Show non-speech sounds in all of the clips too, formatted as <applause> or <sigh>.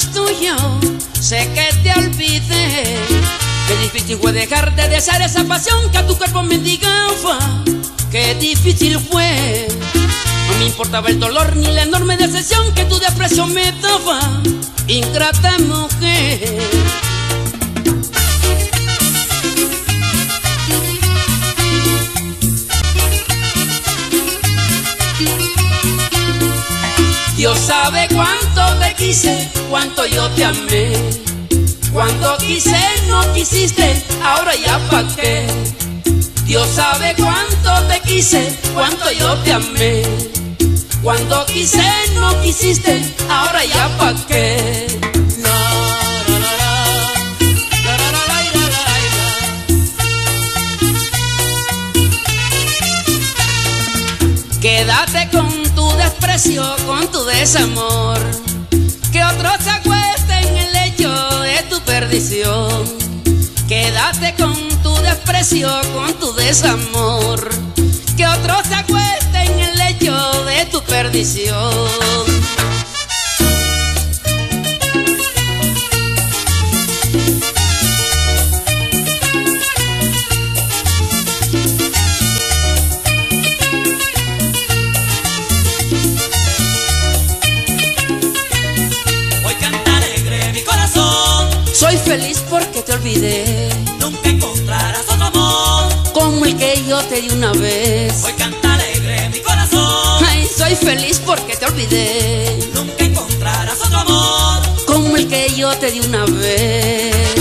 ojos tuyos. Sé que te olvidé. Qué difícil fue dejar de desear esa pasión que a tu cuerpo me mendigaba. Qué difícil fue. No me importaba el dolor ni la enorme decepción que tu desprecio me daba. Ingrata mujer. Dios sabe cuánto quise, cuánto yo te amé. Cuando quise no quisiste, ahora ya pa' qué. Dios sabe cuánto te quise, cuánto yo te amé. Cuando quise no quisiste, ahora ya pa' qué. Quédate con tu desprecio, con tu desamor. Otro se acueste en el lecho de tu perdición. Quédate con tu desprecio, con tu desamor. Que otro se acueste en el lecho de tu perdición. Olvidé, nunca encontrarás otro amor. como el que yo te di una vez. Hoy canta alegre mi corazón, Ay, soy feliz porque te olvidé, nunca encontrarás otro amor. como el que yo te di una vez.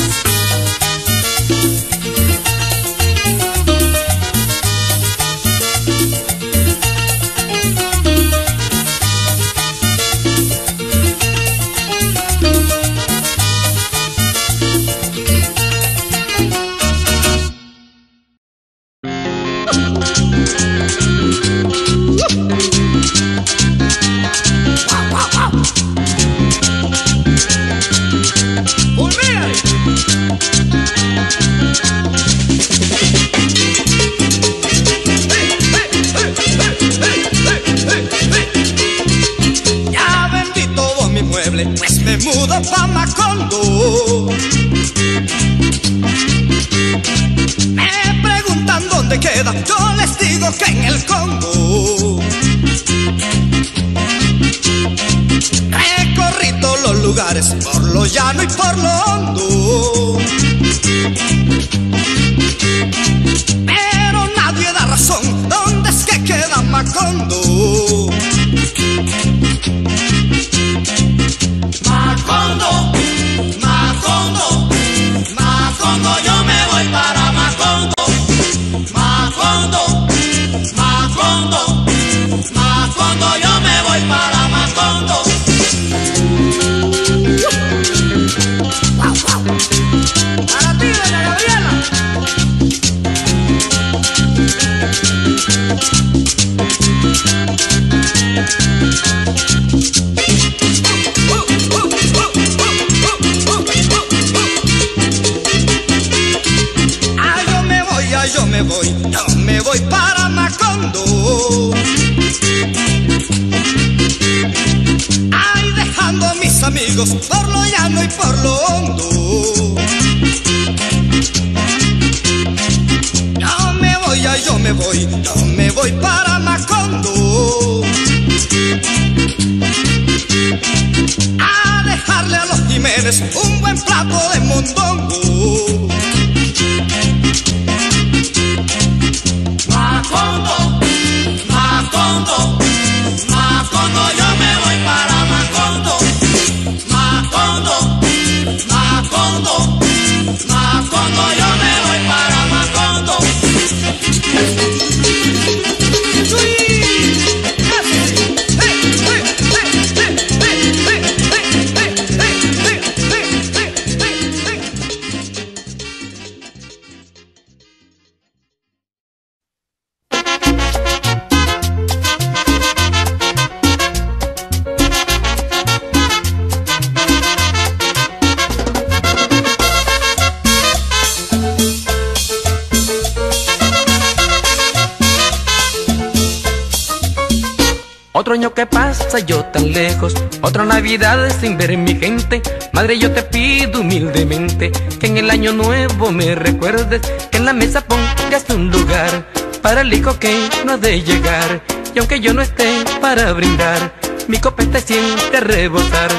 Otra Navidad sin ver mi gente, madre yo te pido humildemente que en el año nuevo me recuerdes, que en la mesa pongas un lugar para el hijo que no ha de llegar. Y aunque yo no esté para brindar, mi copa está siempre a rebotar.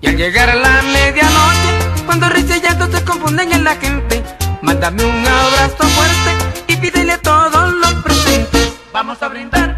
Y al llegar a la medianoche, cuando risa y llanto se confunden en la gente, mándame un abrazo fuerte y pídele todos los presentes. Vamos a brindar.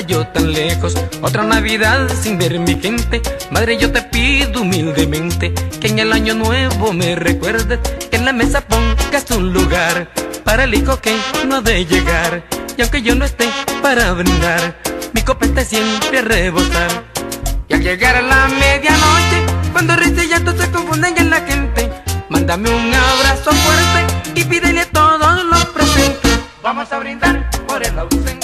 yo tan lejos. Otra Navidad sin ver mi gente. Madre yo te pido humildemente Que en el año nuevo me recuerdes Que en la mesa pongas un lugar Para el hijo que no ha de llegar. Y aunque yo no esté para brindar Mi copete siempre a rebosar Y al llegar a la medianoche Cuando risa y llanto se confunden en la gente Mándame un abrazo fuerte Y pídele a todos los presentes Vamos a brindar por el ausente.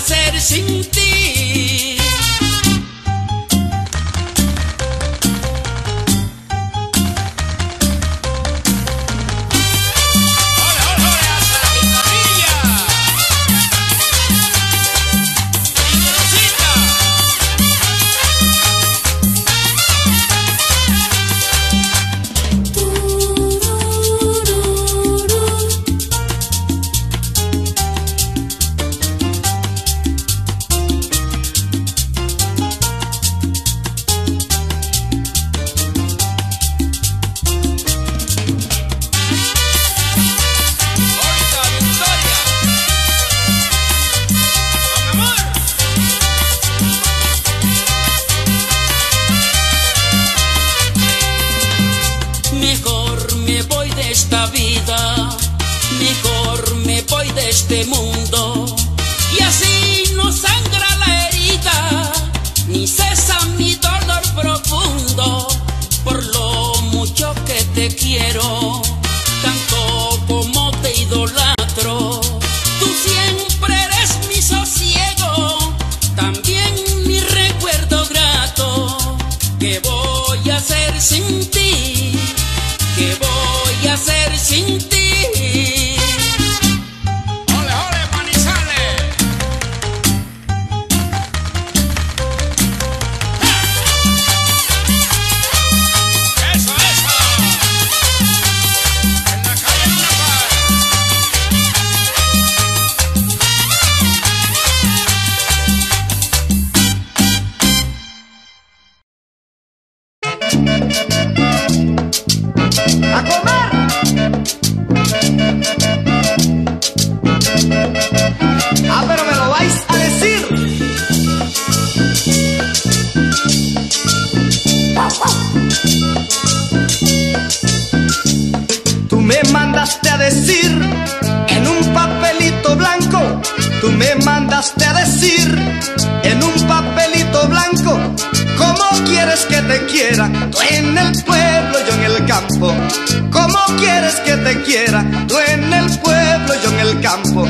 hacer sin ti? que te quiera? Tú en el pueblo, yo en el campo. ¿Cómo quieres que te quiera? Tú en el pueblo, yo en el campo.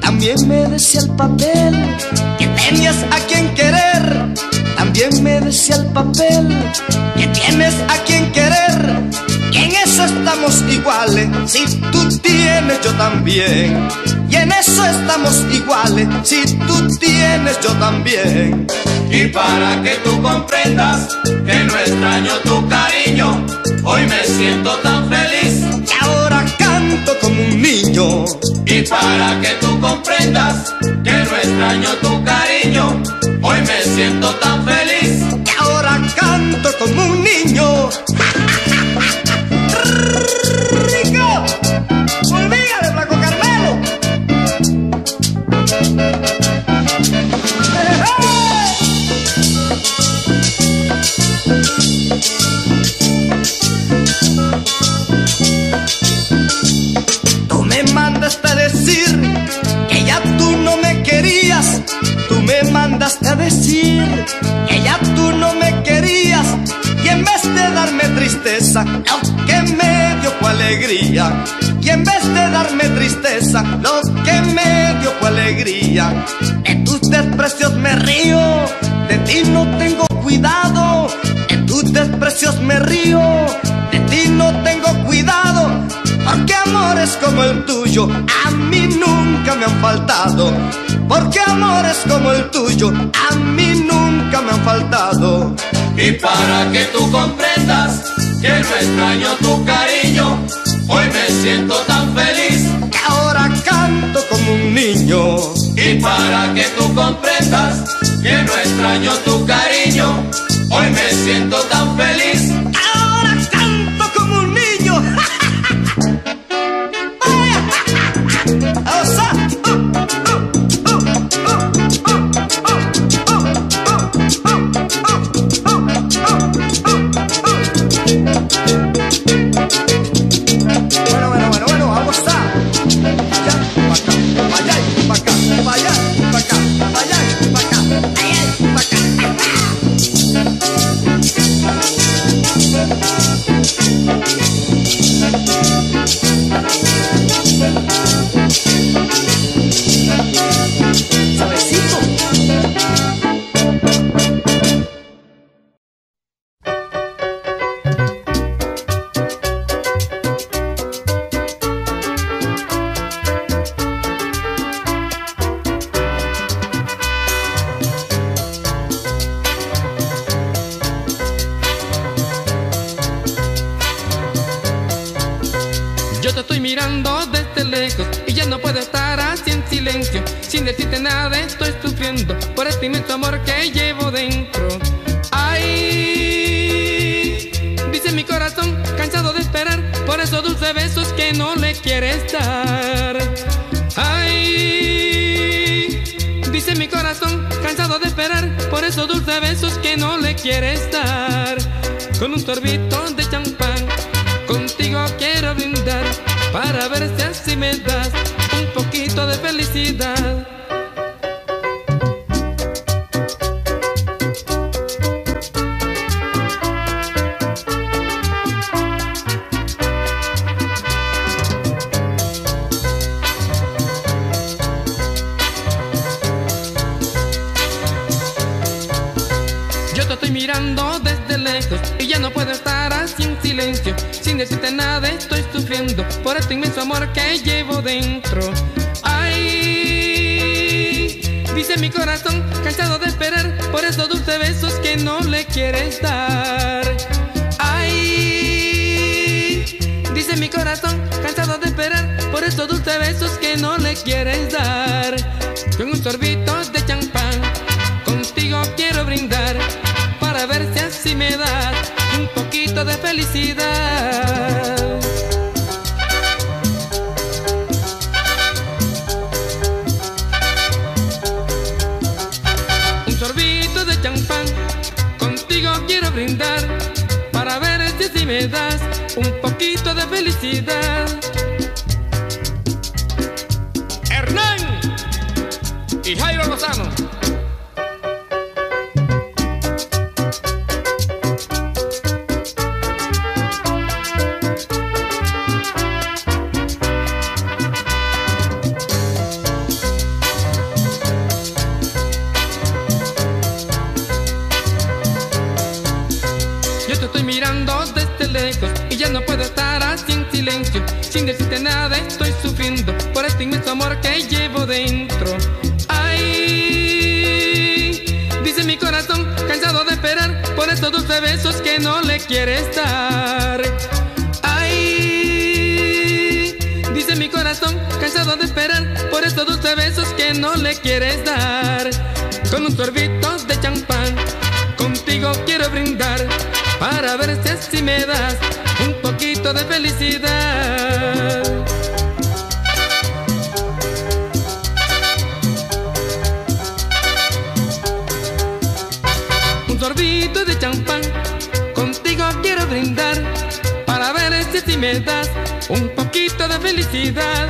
También me decía el papel que tenías a quien querer. También me decía el papel que tienes a quien estamos iguales, si tú tienes yo también. Y en eso estamos iguales, si tú tienes yo también. Y para que tú comprendas que no extraño tu cariño, hoy me siento tan feliz. Y ahora canto como un niño. Y para que tú comprendas que no extraño tu cariño, hoy me siento tan feliz. Y ahora canto como un niño. <laughs> decir que ya tú no me querías. Y en vez de darme tristeza, lo que me dio fue alegría. Y en vez de darme tristeza, lo que me dio fue alegría. De tus desprecios me río, de ti no tengo cuidado. De tus desprecios me río, de ti no tengo cuidado. Amores como el tuyo a mí nunca me han faltado. Porque amores como el tuyo a mí nunca me han faltado. Y para que tú comprendas que no extraño tu cariño, hoy me siento tan feliz. Que ahora canto como un niño. Y para que tú comprendas que no extraño tu cariño, hoy me siento tan feliz. silencio, sin decirte nada estoy sufriendo por este inmenso amor que llevo dentro. Ay, dice mi corazón, cansado de esperar por estos dulces besos que no le quieres dar. Ay, dice mi corazón, cansado de esperar por estos dulces besos que no le quieres dar. Con un sorbito de champán, contigo quiero brindar para ver si me das de felicidad. Un sorbito de champán, contigo quiero brindar, para ver si, si me das un poquito de felicidad.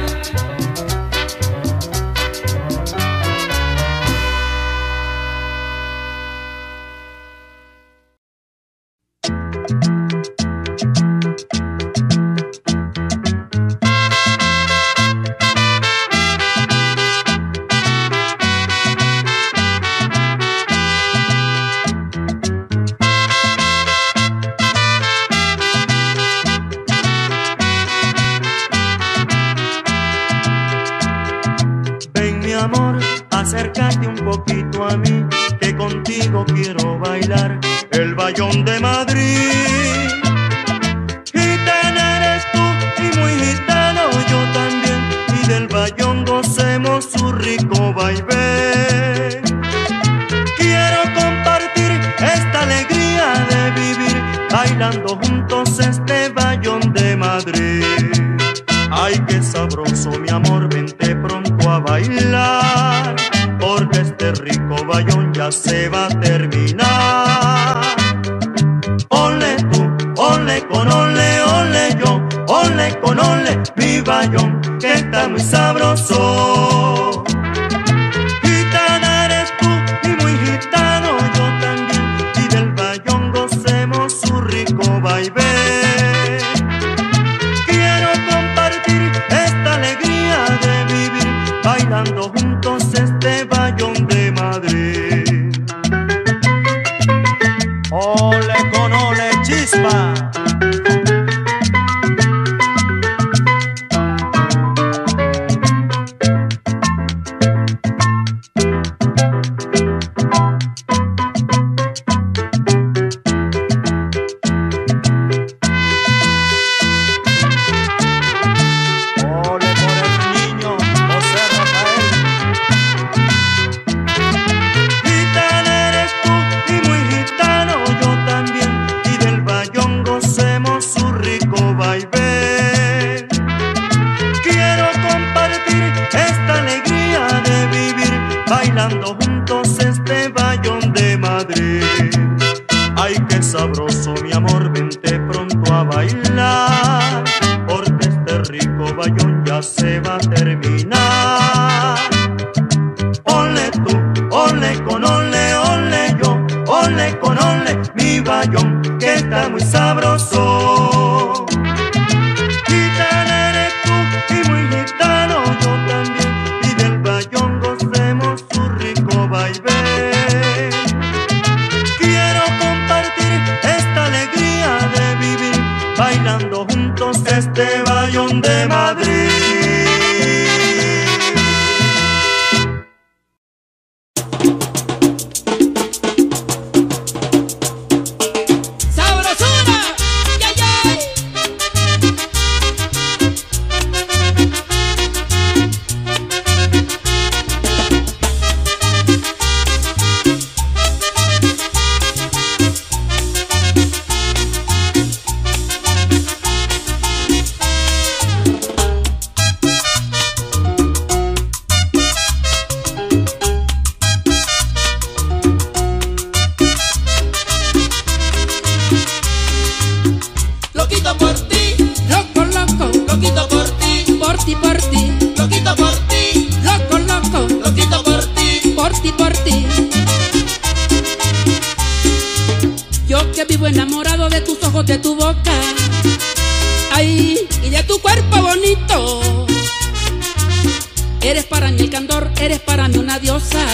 Eres para mí el candor, eres para mí una diosa.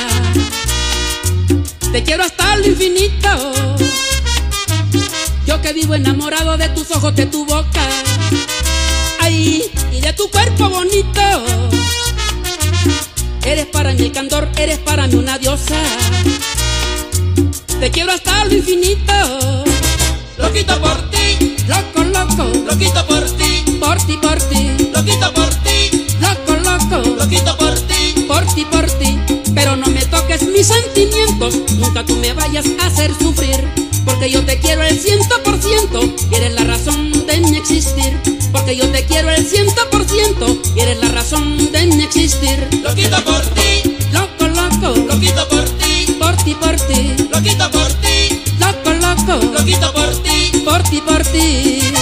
Te quiero hasta lo infinito. Yo que vivo enamorado de tus ojos, de tu boca. Ay, y de tu cuerpo bonito. Eres para mí el candor, eres para mí una diosa. Te quiero hasta lo infinito. Loquito por ti, loco, loco. Loquito por ti, por ti, por ti. Mis sentimientos. Nunca tú me vayas a hacer sufrir. Porque yo te quiero el ciento por ciento. Eres la razón de mi existir. Porque yo te quiero el ciento por ciento. Eres la razón de mi existir. Loquito por ti, Loco, loco. loquito por ti, Por ti, por ti. loquito por ti, Loco, loco. loquito por ti. Por ti, por ti.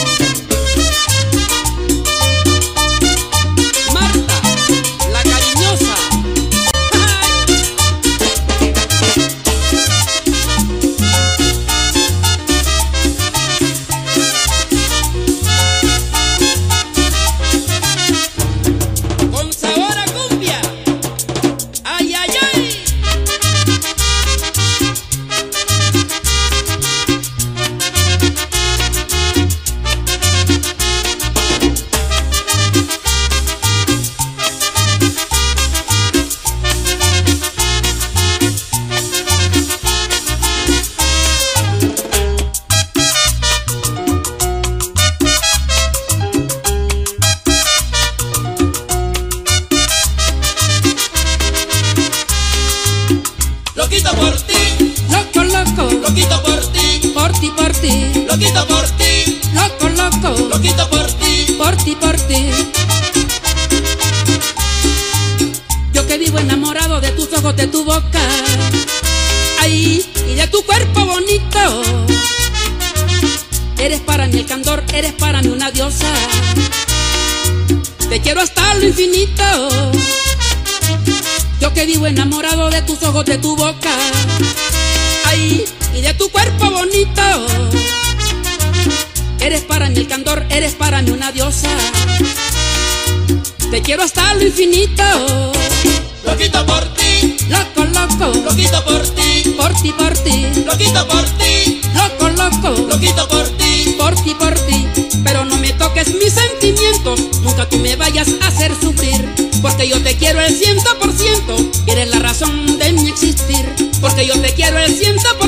De tu boca. Ay, y de tu cuerpo bonito. Eres para mí el candor, eres para mí una diosa. Te quiero hasta lo infinito. Loquito por ti, Loco, loco. loquito por ti, Por ti, por ti. loquito por ti, Loco, loco. loquito por ti. Por ti, por ti. Pero no me toques mis sentimientos. Nunca tú me vayas a hacer sufrir. Porque yo te quiero el ciento por ciento. Porque yo te quiero el ciento por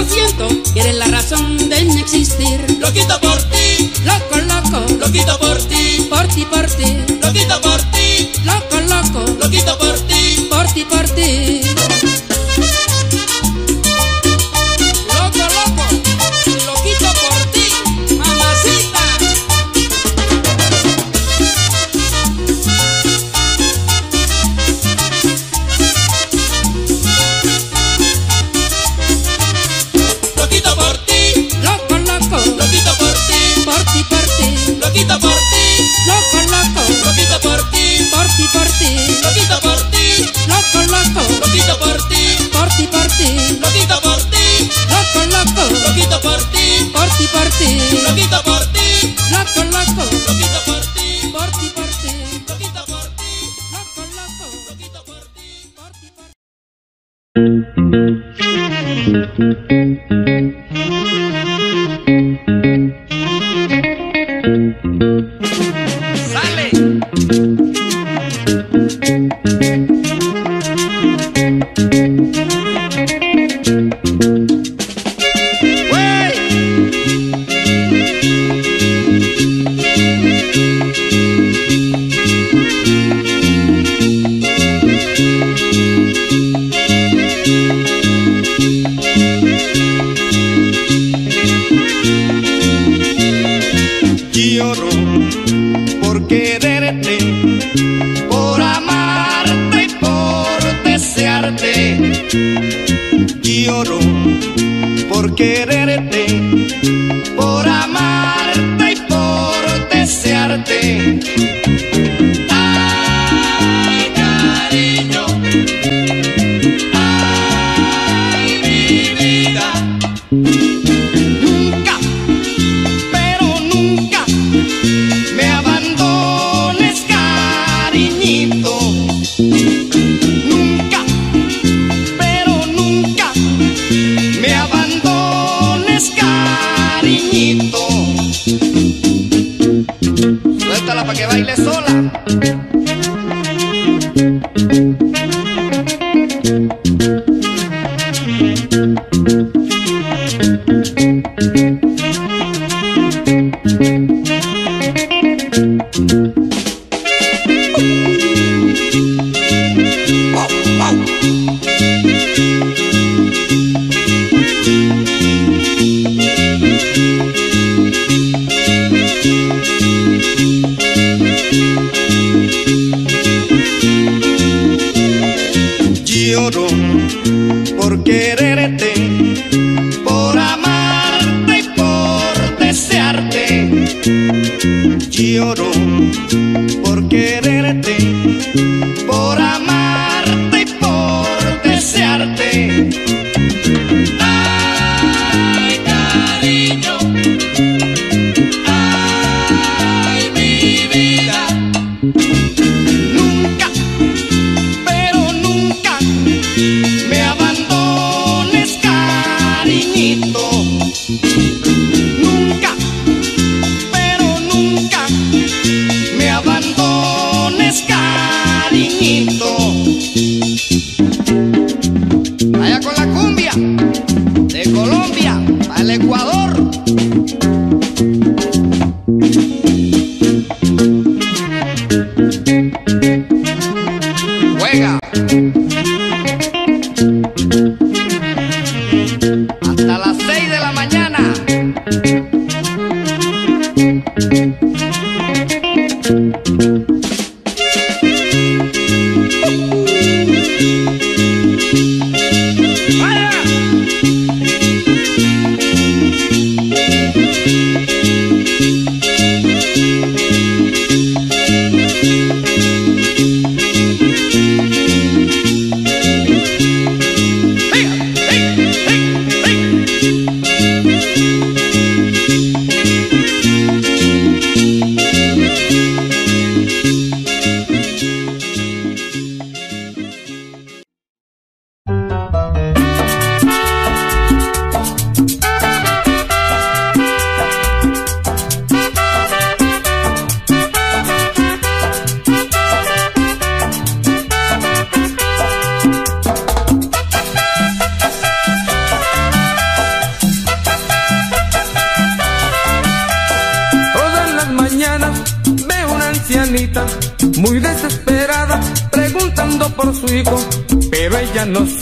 guardar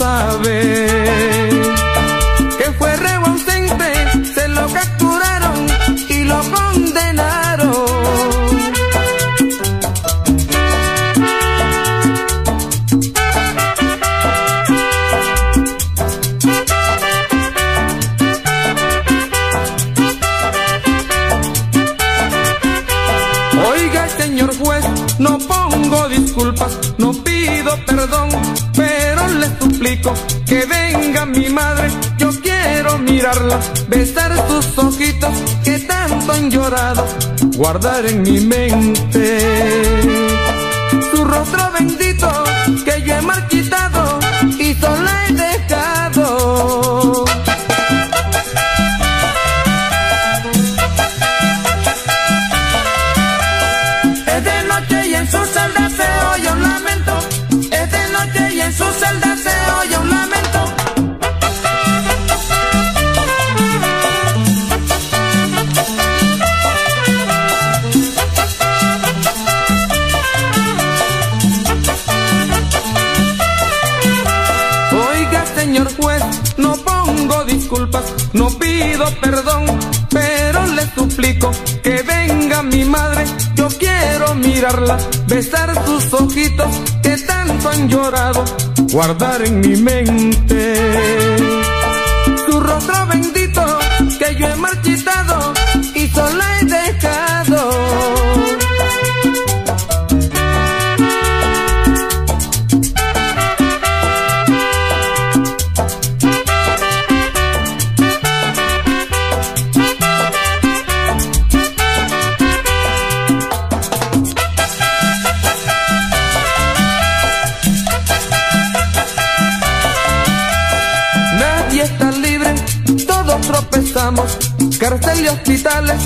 cárcel y hospitales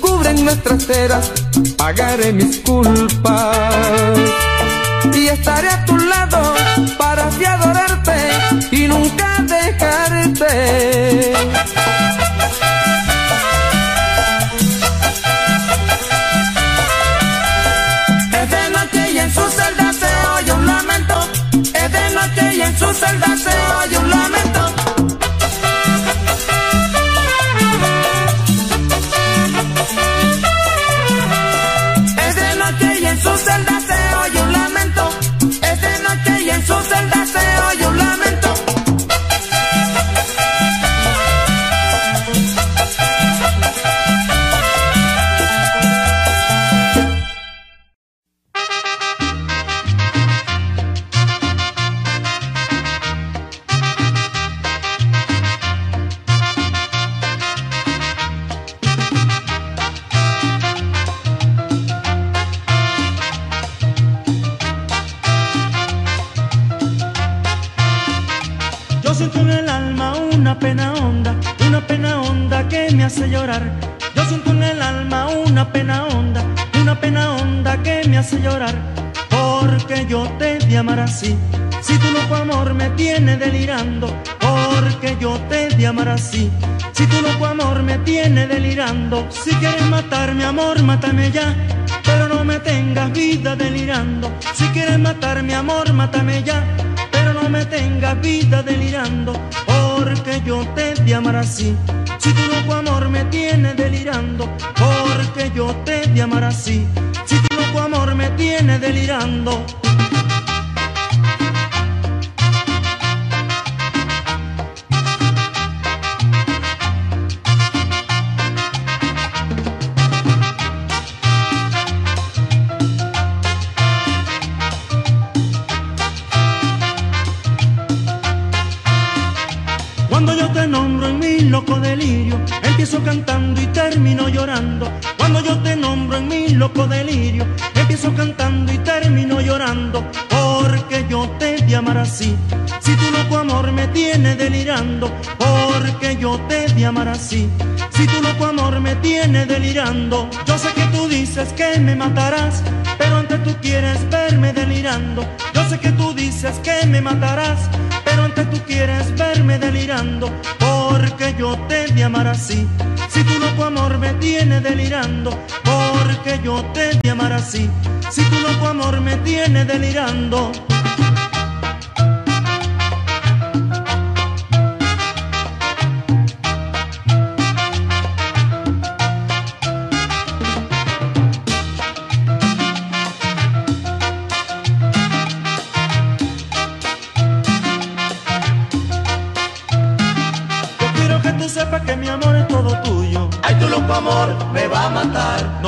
cubren nuestras ceras, pagaré mis culpas. Y estaré a tu lado para así adorarte y nunca dejarte. Es de noche y en su celda se oye un lamento, es de noche y en su celda se oye un lamento. luz Yo sé que tú dices que me matarás, pero antes tú quieres verme delirando. Yo sé que tú dices que me matarás, pero antes tú quieres verme delirando. Porque yo te de amar así, si tu loco amor me tiene delirando. Porque yo te de amar así, si tu loco amor me tiene delirando.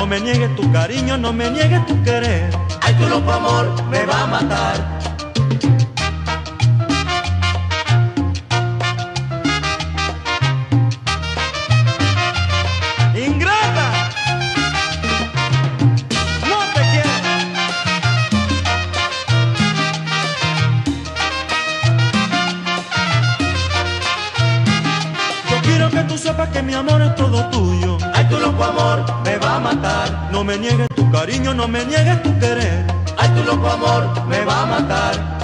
No me niegues tu cariño, no me niegues tu querer. Ay, tu loco amor me va a matar. No me niegues tu cariño, no me niegues tu querer. Ay, tu loco amor me va a matar.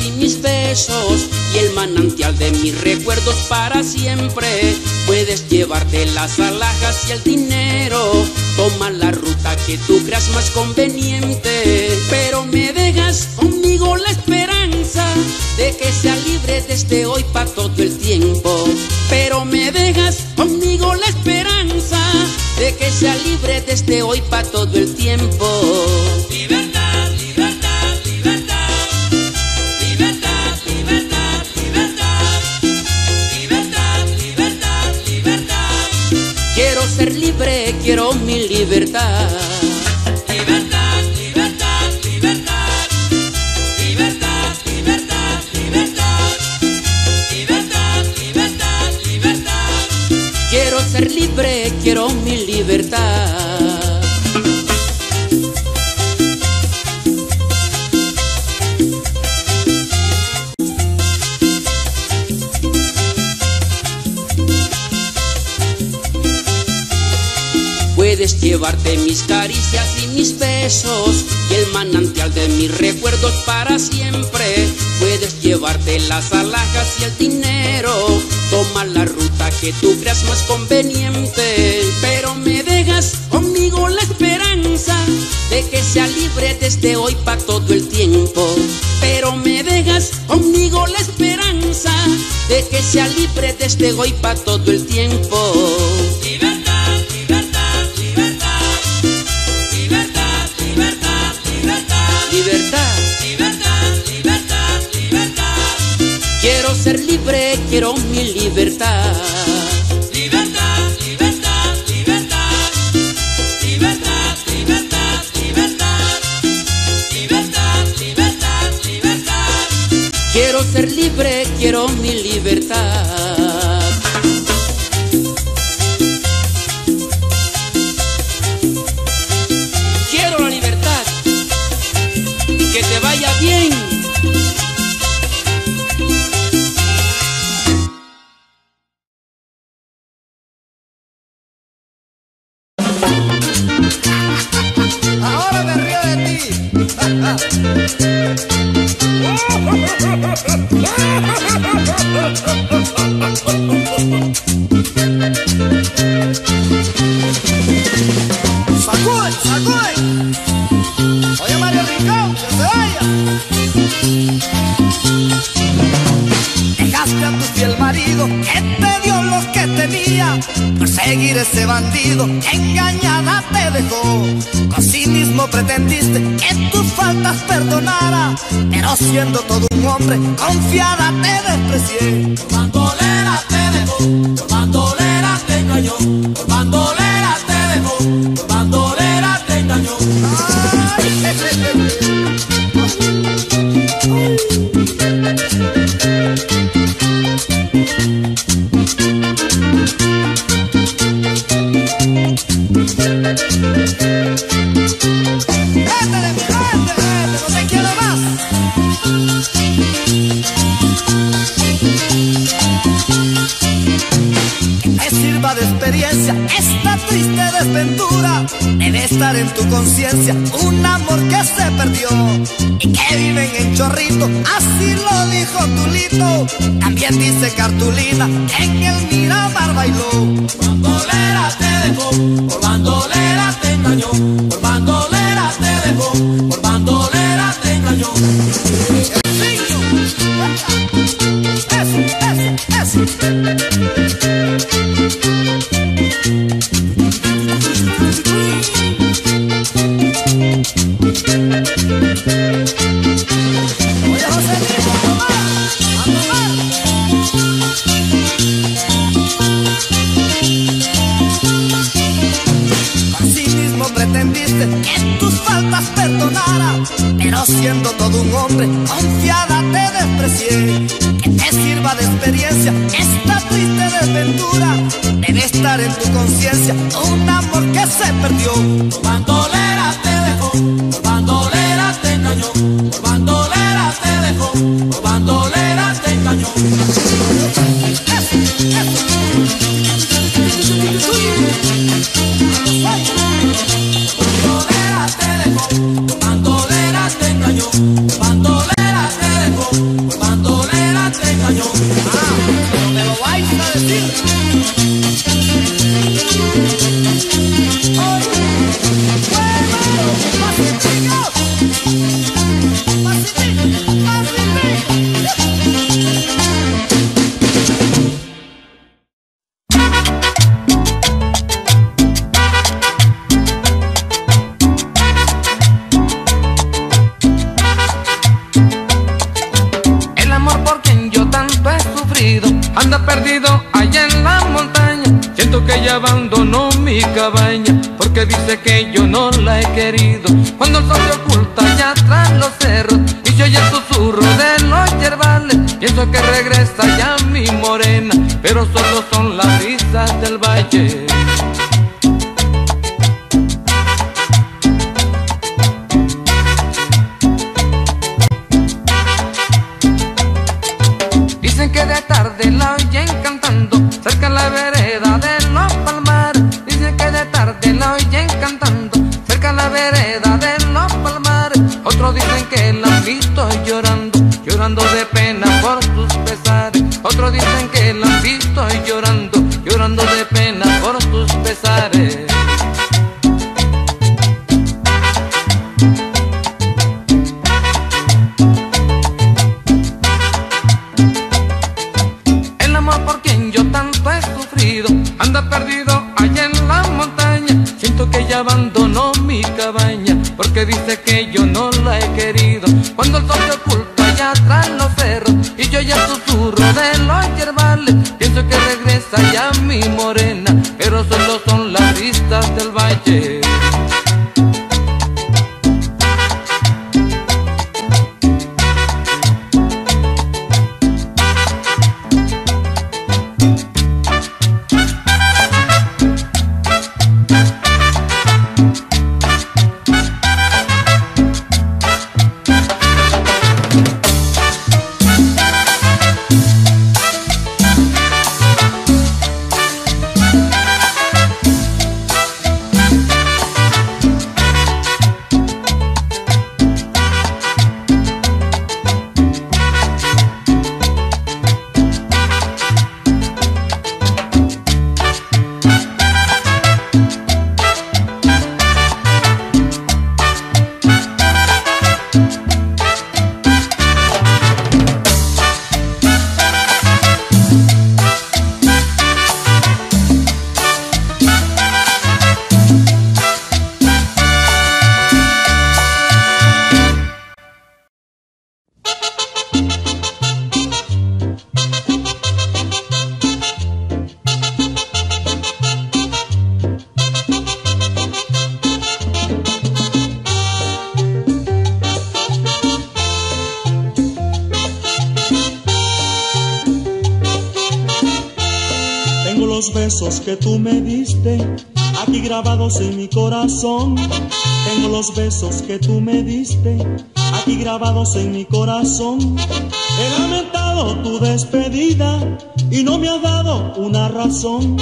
Y mis besos y el manantial de mis recuerdos para siempre. Puedes llevarte las alhajas y el dinero. Toma la ruta que tú creas más conveniente. Pero me dejas conmigo la esperanza de que sea libre desde hoy para todo el tiempo. Pero me dejas conmigo la esperanza de que sea libre desde hoy para todo el tiempo. Mi llevarte mis caricias y mis besos y el manantial de mis recuerdos para siempre. Puedes llevarte las alhajas y el dinero. Toma la ruta que tú creas más conveniente. Pero me dejas conmigo la esperanza de que sea libre desde hoy para todo el tiempo. Pero me dejas conmigo la esperanza de que sea libre desde hoy para todo el tiempo. Quiero mi libertad. Pero siendo todo un hombre confiada te desprecié. Por bandolera te dejó, por bandolera te engañó, conciencia un amor que se perdió y que viven en chorrito. Así lo dijo Tulito. También dice Cartulina en el Miramar bailó. Bandolera te dejó, por bandolera Aparecida. Yeah. Grabados en mi corazón. Tengo los besos que tú me diste, aquí grabados en mi corazón. He lamentado tu despedida y no me has dado una razón.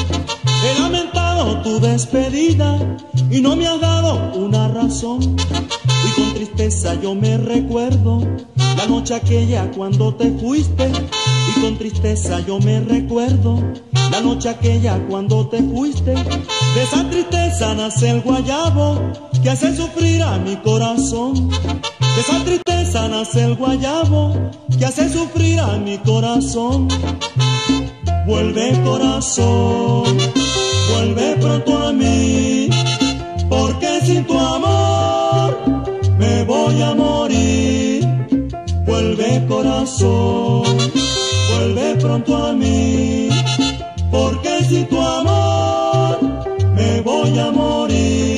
He lamentado tu despedida y no me has dado una razón. Y con tristeza yo me recuerdo la noche aquella cuando te fuiste. Con tristeza yo me recuerdo la noche aquella cuando te fuiste, de esa tristeza nace el guayabo que hace sufrir a mi corazón. De esa tristeza nace el guayabo que hace sufrir a mi corazón. Vuelve corazón, vuelve pronto a mí, porque sin tu amor me voy a morir. Vuelve corazón, vuelve pronto a mí porque si tu amor me voy a morir.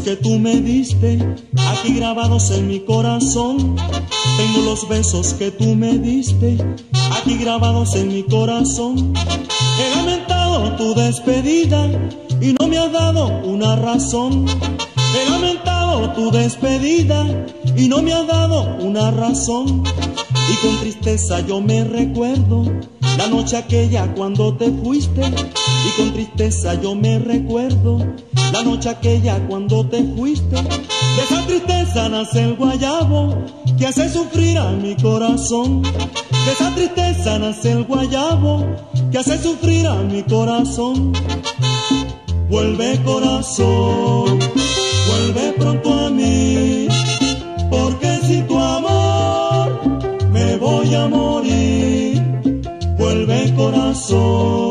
Que tú me diste aquí grabados en mi corazón tengo los besos que tú me diste aquí grabados en mi corazón. He lamentado tu despedida y no me has dado una razón. He lamentado tu despedida y no me has dado una razón. Y con tristeza yo me recuerdo la noche aquella cuando te fuiste. Y con tristeza yo me recuerdo la noche aquella cuando te fuiste. De esa tristeza nace el guayabo que hace sufrir a mi corazón. De esa tristeza nace el guayabo que hace sufrir a mi corazón. Vuelve corazón, vuelve So.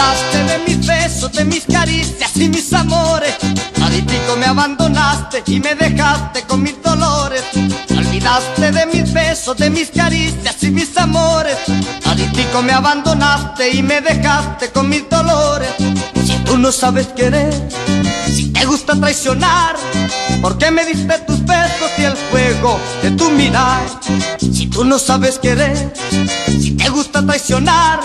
olvidaste de mis besos, de mis caricias y mis amores. Aditico me abandonaste y me dejaste con mis dolores. Olvidaste de mis besos, de mis caricias y mis amores. Aditico me abandonaste y me dejaste con mis dolores. Si tú no sabes querer te gusta traicionar porque me diste tus besos y el fuego de tu mirar. Si tú no sabes querer, si te gusta traicionar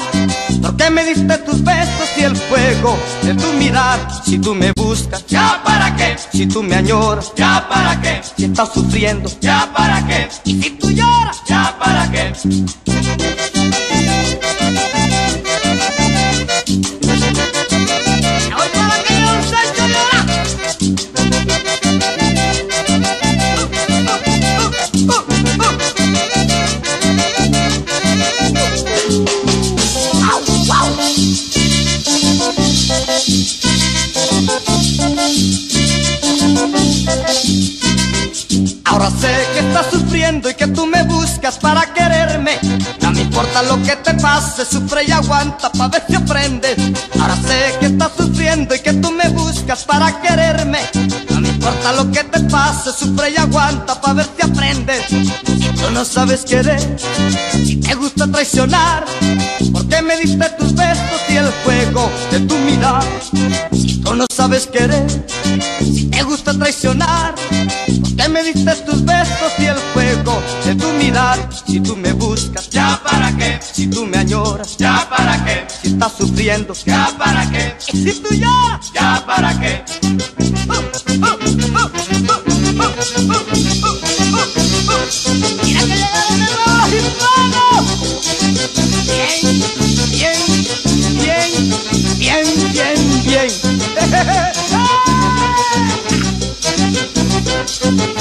porque me diste tus besos y el fuego de tu mirar. Si tú me buscas, ya para qué. Si tú me añoras, ya para qué. Si estás sufriendo, ya para qué. Y si tú lloras, ya para qué. Para quererme. No me importa lo que te pase, sufre y aguanta pa' ver si aprendes. Ahora sé que estás sufriendo y que tú me buscas para quererme. No me importa lo que te pase, sufre y aguanta pa' ver si aprendes. Si tú no sabes querer, si te gusta traicionar, ¿por qué me diste tus besos y el fuego de tu mirada? Si tú no sabes querer, si te gusta traicionar, ¿por qué me diste tus besos y el fuego de tu mirar? Si tú me buscas, ¿Ya para qué? si tú me añoras, ¿Ya para qué? si estás sufriendo, ¿Ya para qué? si tú ya ¿Ya para qué? Mira Cuando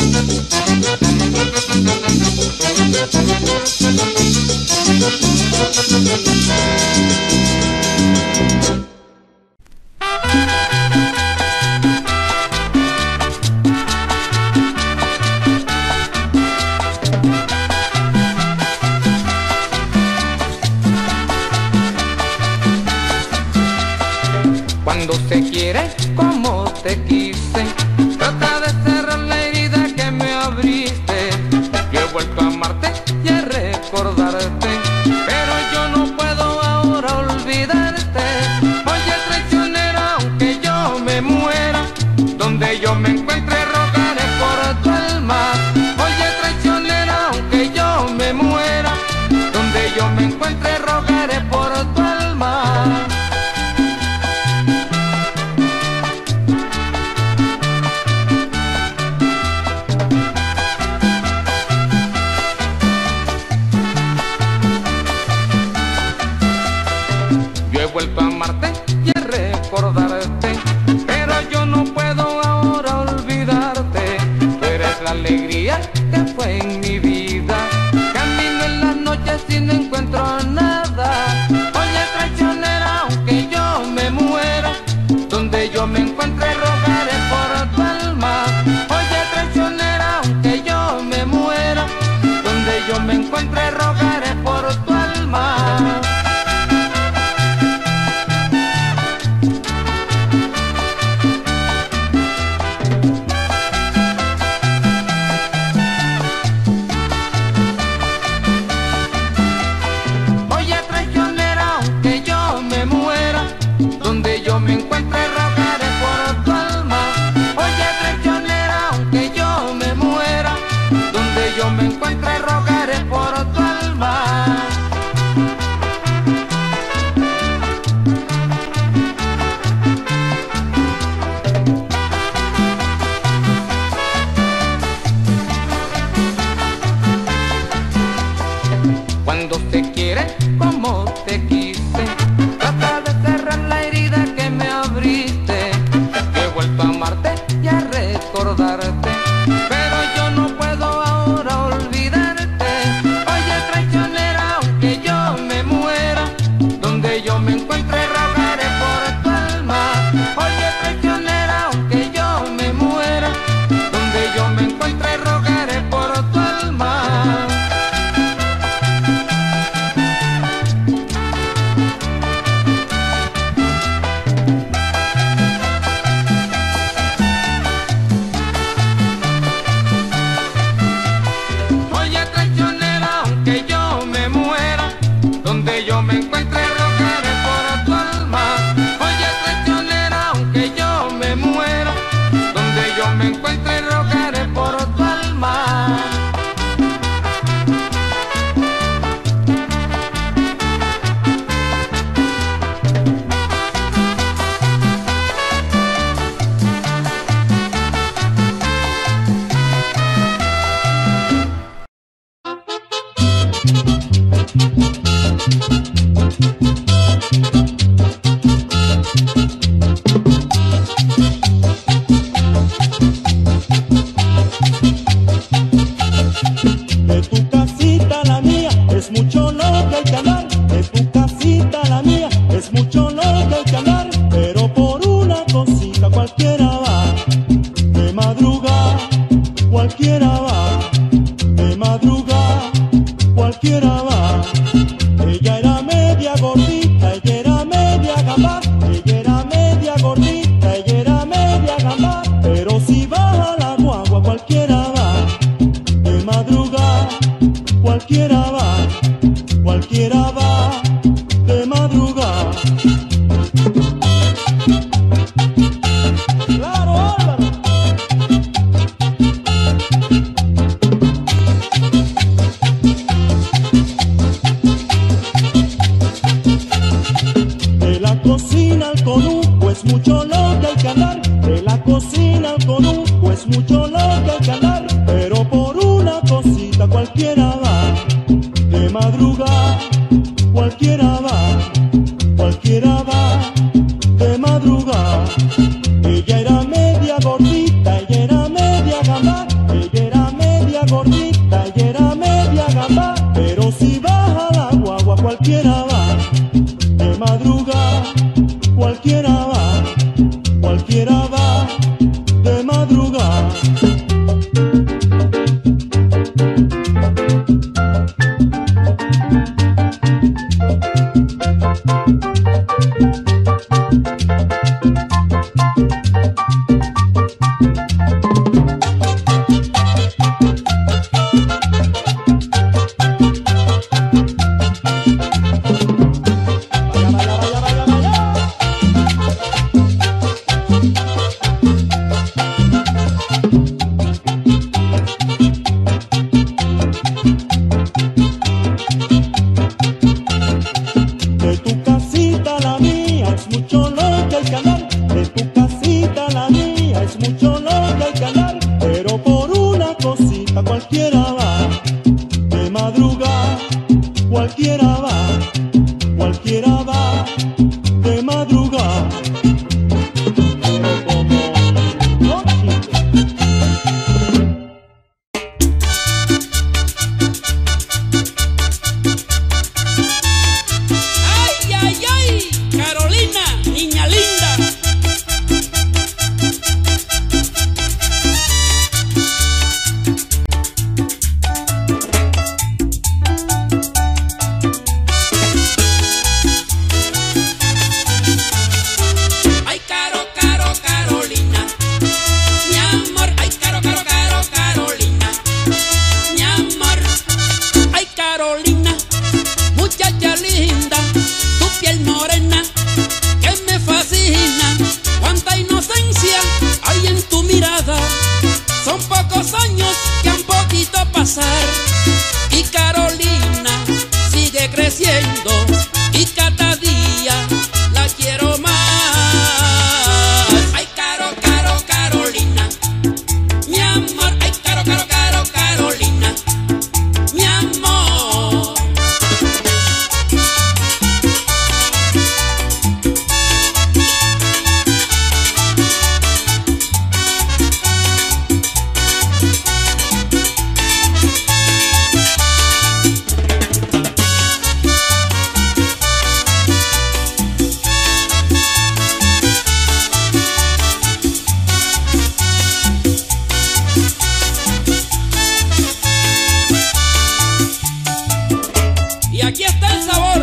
aquí está el sabor.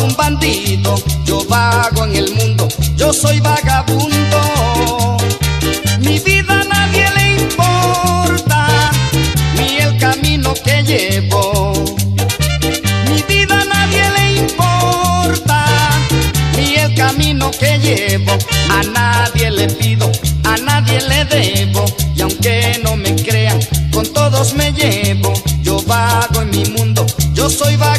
un bandido, yo vago en el mundo, yo soy vagabundo. Mi vida a nadie le importa, ni el camino que llevo. Mi vida a nadie le importa, ni el camino que llevo. A nadie le pido, a nadie le debo, y aunque no me crean, con todos me llevo. Yo vago en mi mundo, yo soy vago.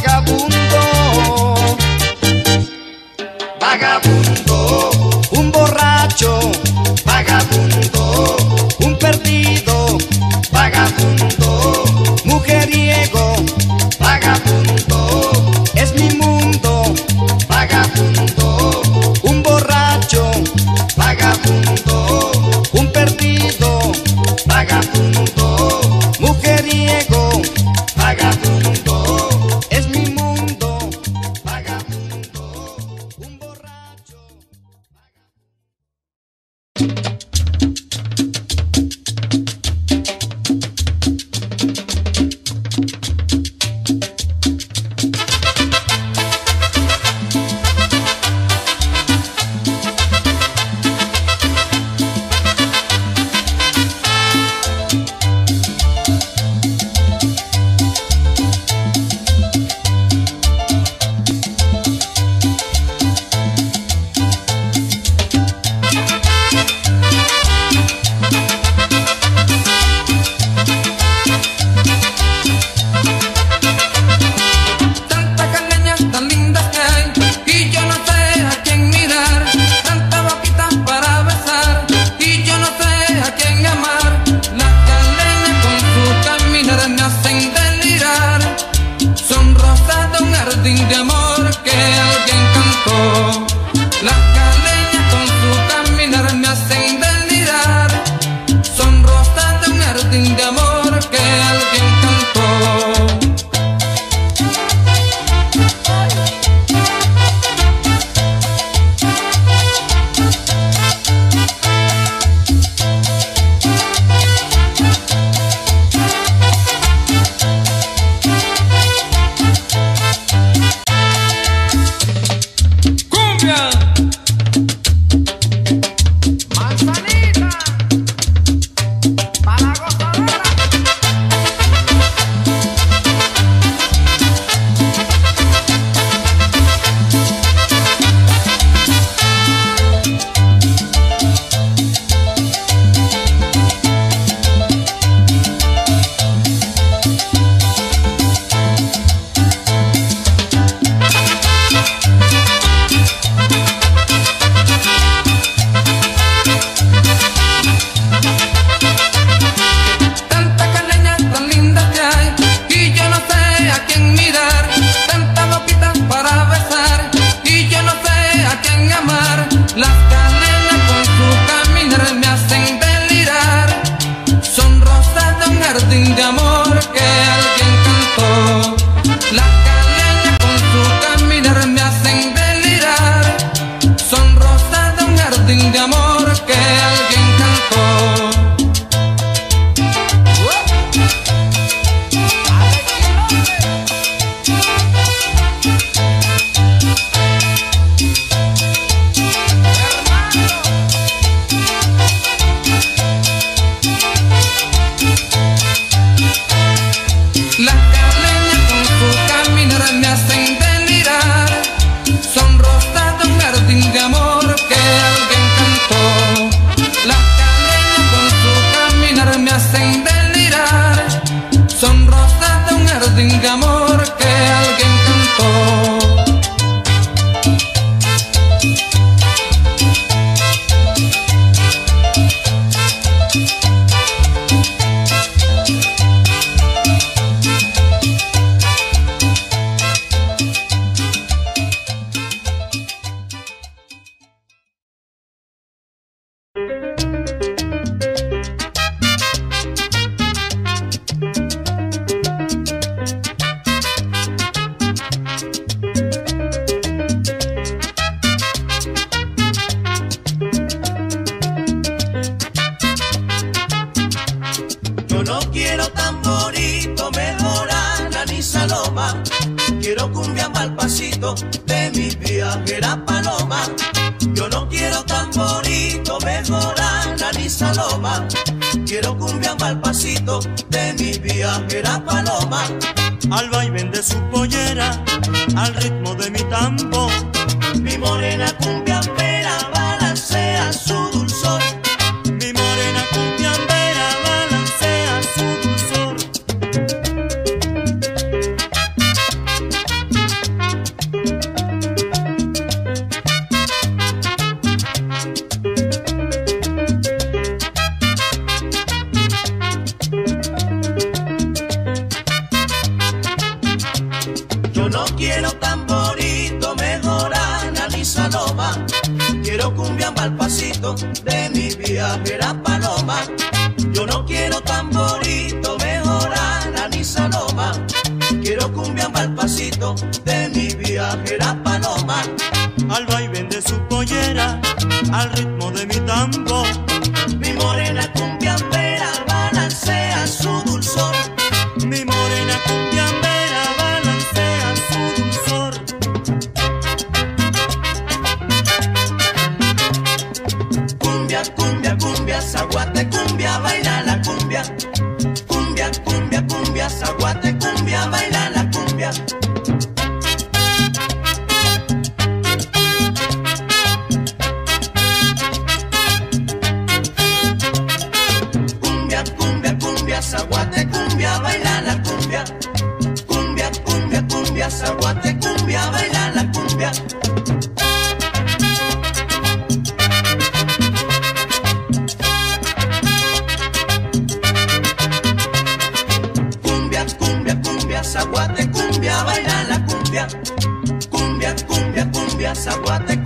Cumbia, cumbia, zaguate,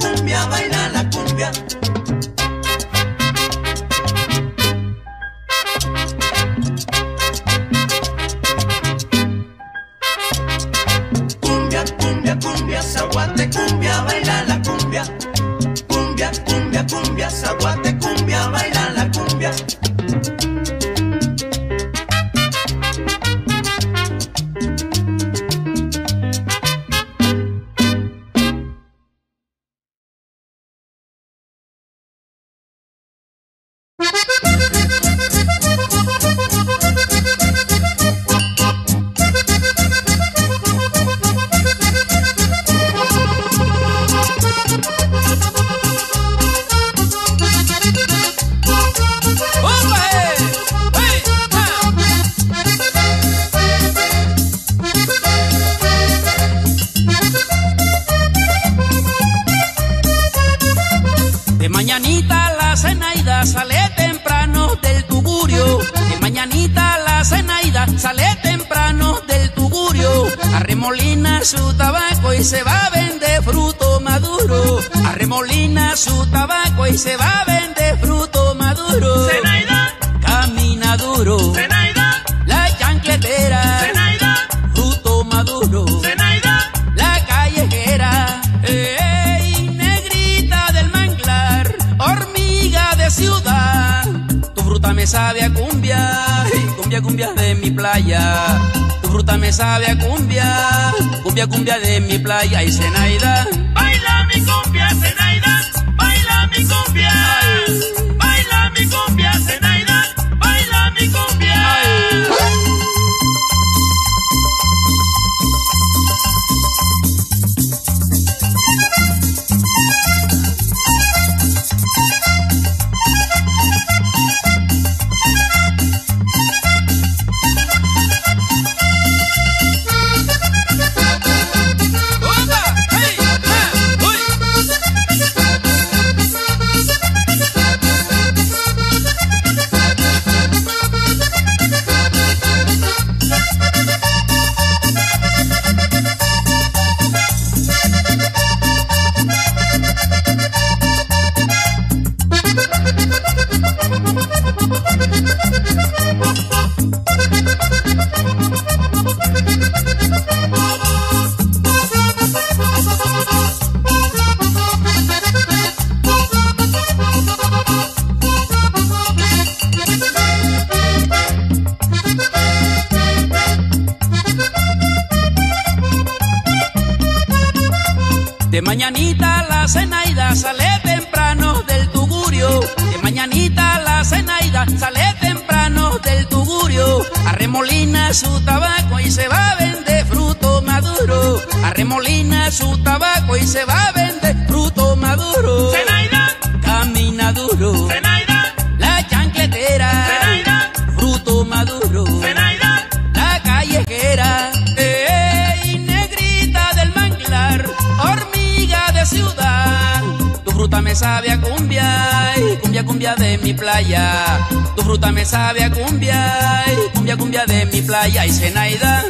se va a vender fruto maduro. Zenaida, Camina duro. Zenaida, La chancletera. Zenaida, Fruto maduro. Zenaida, La callejera. Ey, negrita del manglar. Hormiga de ciudad. Tu fruta me sabe a cumbia. y cumbia, cumbia de mi playa. Tu fruta me sabe a cumbia. y cumbia, cumbia de mi playa. Y Zenaida.